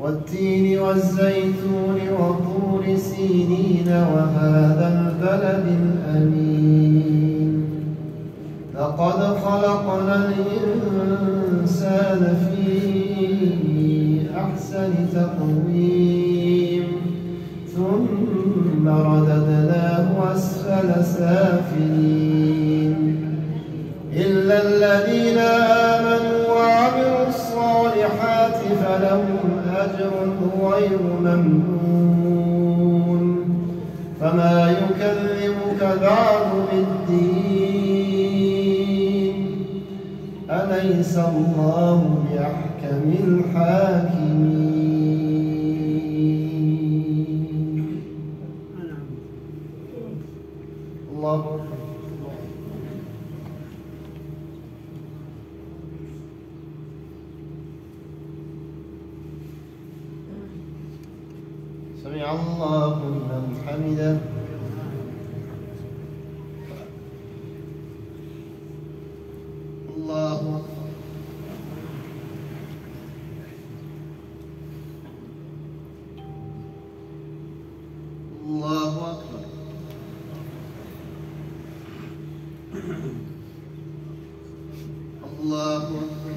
والتين والزيتون وطور سينين وهذا البلد الأمين. لقد خلقنا الإنسان في أحسن تقويم. غير ممنون. فما يكذبك بعد بالدين. أليس الله بأحكم الحاكمين الله أكبر سمع الله لمن حمده الله أكبر الله أكبر الله أكبر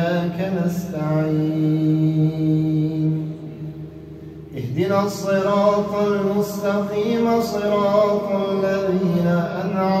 نستعين. اهدنا الصراط المستقيم صراط الذين أنعمت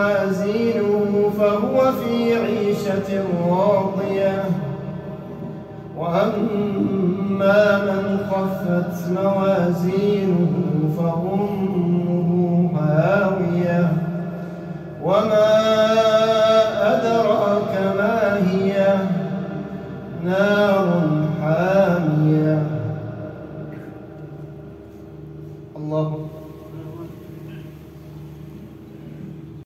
فهو في عيشة راضية. وأما من خفت موازينه فأمه